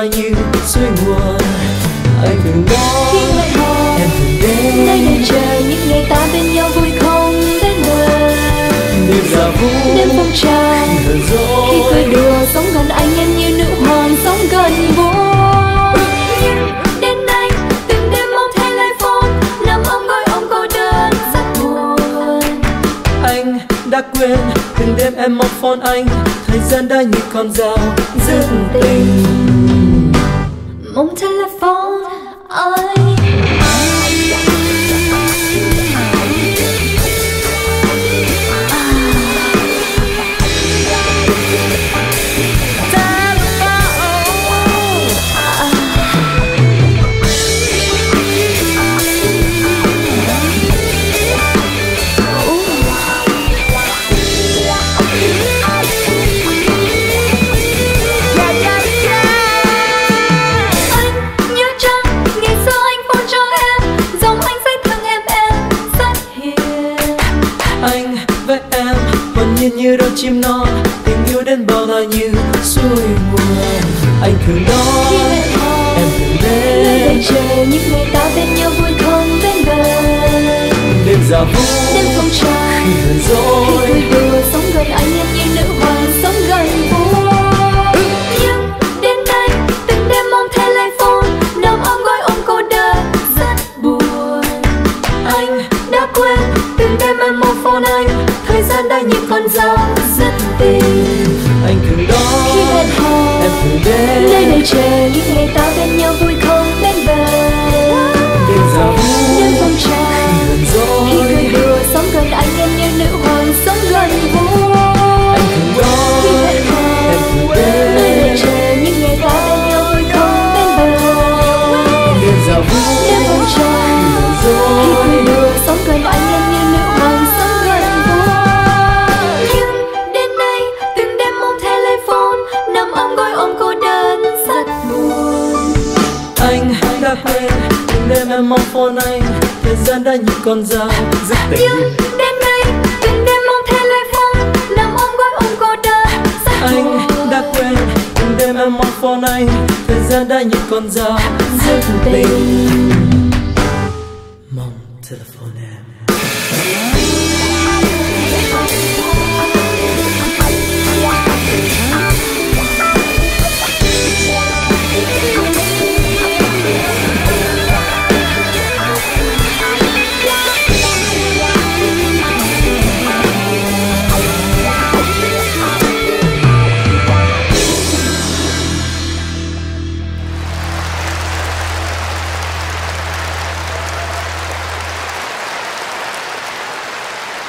như suối nguồn anh từng đó tiếng lại hò em từng đến. nơi đầy chờ những ngày ta bên nhau vui không đến bờ đêm là vũ đêm phong trào khi cười đùa sống gần anh em như nữ hoàng sống gần buồn. Đã quên từng đêm em mong phone anh thời gian đã như con dao dứt tình mong telephone anh anh với em. Hồn nhiên như đôi chim non tình yêu đến bao la như suối nguồn anh thường đó khi em đây đến chờ những ngày ta bên nhau vui không bên bờ. Đêm giờ vui đêm phong trào khi hờn khi dỗi. cười đùa sống gần anh em như nữ dao rất tình. Anh thường đó khi hẹn hò em thường nơi đến đây chờ những ngày ta bên nhau vui không bên bờ. Đêm giờ vui đêm phong trào hờn khi dỗi cười đùa sống gần anh em như nữ hoàng sống gần vua. Anh thường đó khi em thường nơi chờ những ngày ta bên nhau vui không bên bờ. Đêm vui đêm em mong phone này thời gian đã như con dao. Rất tình nhưng đêm nay từng đêm mong theo lời phong nằm ôm gói ôm cô đơn anh đã quên từng đêm em mong phone này thời gian đã như con dao. Rất tình mong telephone em.